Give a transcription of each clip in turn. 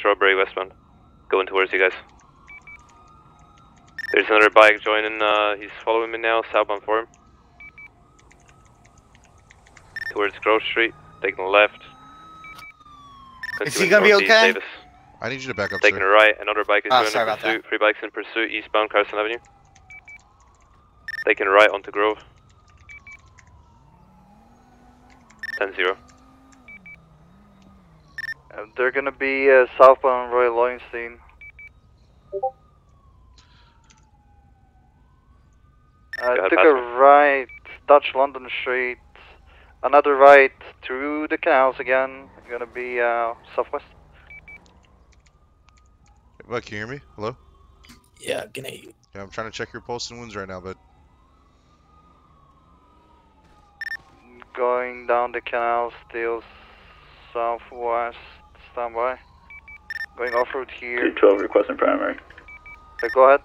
Strawberry westbound. Going towards you guys. There's another bike joining, uh, he's following me now, southbound for him. Towards Grove Street, taking a left. Is he gonna be okay? Davis. I need you to back up, Taking a sir. right, another bike is Ah, going sorry in about pursuit. Three bikes in pursuit, eastbound Carson Avenue. Taking a right onto Grove. 10-0. They're gonna be uh, southbound Roy Lowenstein. Uh, ahead, took a Pastor. right, Dutch London Street, another right through the canals again. Gonna be uh, southwest. What, can you hear me? Hello? Yeah, can I? Yeah, I'm trying to check your pulse and wounds right now, but Going down the canal, still southwest. Stand by. Going off road here. 12 requesting primary. Uh, go ahead.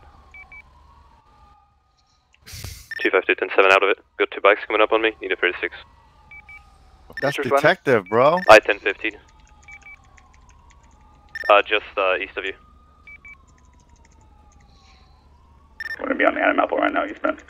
252, 10-7 out of it. Got two bikes coming up on me, need a 36. That's Mr. Swann? detective, bro. I-1015. Uh, just, uh, east of you. We're gonna be on the Adam Apple right now, eastbound.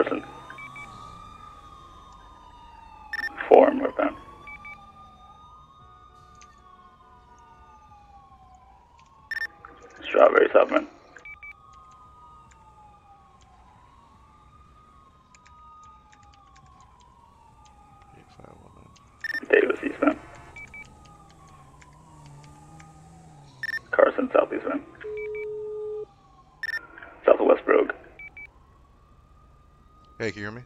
Carson. Four northbound. Strawberry Southman. Davis eastbound. Carson southeastbound. Southwest Brouge. Hey, can you hear me?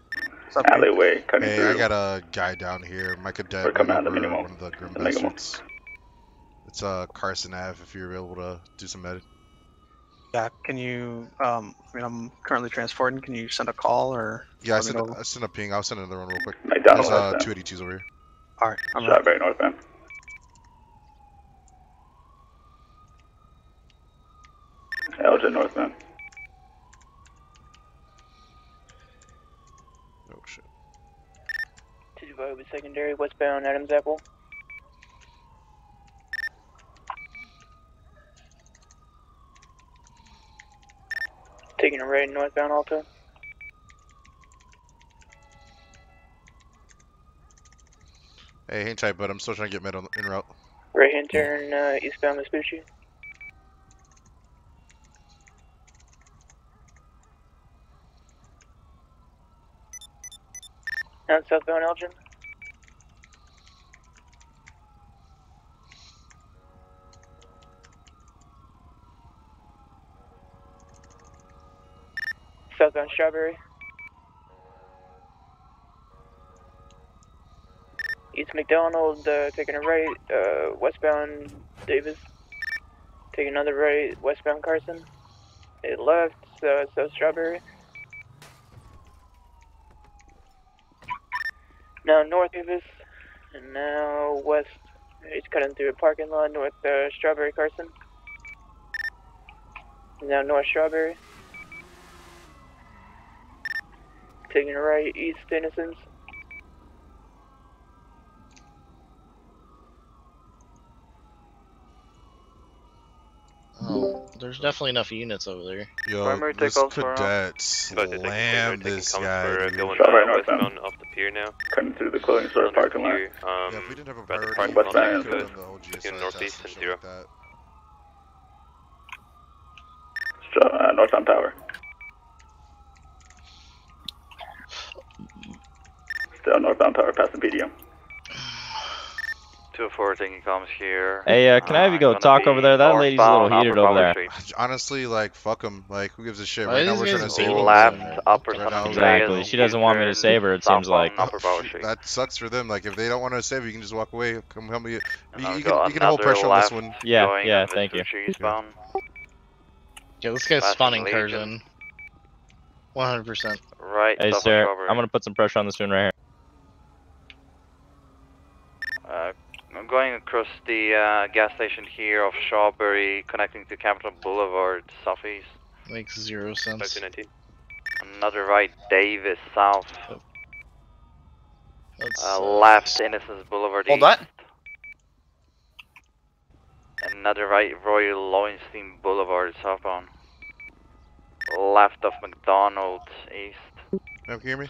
Alleyway cutting Hey, through. I got a guy down here. My cadet We're coming out of over minimum. one of the grim Make 'em bastards. It's uh Carson Ave. If you're able to do some med. Yeah, can you, um, I mean, I'm currently transporting, can you send a call or? Yeah, I sent, know? a, I sent a ping. I'll send another one real quick. McDonald There's uh, 282s over here. Alright, I'm ready. Strawberry northbound. Elgin northbound. Oh shit. Two secondary westbound Adams Apple. Taking a right northbound Alta. Hey, hang tight, but I'm still trying to get med on in route. Right hand turn uh, eastbound Vespucci. Now southbound Elgin. Southbound Strawberry. East McDonald, uh, taking a right, uh, westbound Davis. Taking another right, westbound Carson. It left, uh, South Strawberry. Now north Davis, and now west. He's cutting through a parking lot north uh, Strawberry Carson. Now north Strawberry. Taking a right, east Innocence. Oh, there's definitely enough units over there. Yo, Primary this takeoffs for cadet About slammed this guy. for going Strawberry uh, westbound off the pier now. Cutting through the clothing store parking lot. Um, Yeah, if we didn't have a about the priority, parking we lot Westbound. could next have to done the between OGSI northeast and shit zero. like that. Stra- uh, northbound Tower. Still northbound Tower, past the PDM. 204 taking comms here. Hey, uh, can I have you go talk over there? That lady's a little heated over there. Street. Honestly, like, fuck them. Like, who gives a shit? Why Right now, we're trying to guys save dating Left, each other? upper Right now, Exactly. She doesn't want me to save her, it seems like. Upper Broadway Street. That sucks for them. Like, if they don't want to save, you can just walk away. Come help me. You, Now you can, you can hold pressure on this one. Yeah, yeah, on thank you. Vespucci Eastbound. Yeah, this guy's Last spawning Legion. Curzon. 100%. Right, Hey, sir, I'm gonna put some pressure on this one right here. Uh, I'm going across the uh, gas station here of Shawbury, connecting to Capital Boulevard southeast. Makes zero sense. Another right, Davis south. That's, Uh, uh, left, Innocence Boulevard Hold east. that. Another right, Roy Lowenstein Boulevard southbound. Left of McDonald's east. Can you hear me?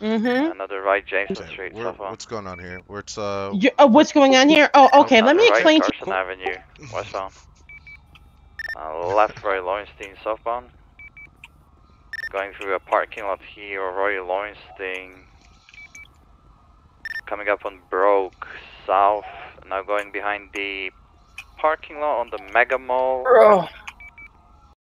Mm-hmm. Another right, Jameson Okay, Street where- what's going on here? Where it's uh, You, uh, what's going on here? Oh, okay. Let me right, explain to you. Avenue westbound. Uh, left, Roy Lowenstein southbound. Going through a parking lot here, Roy Lowenstein. Coming up on Broke south. Now going behind the parking lot on the Mega Mall.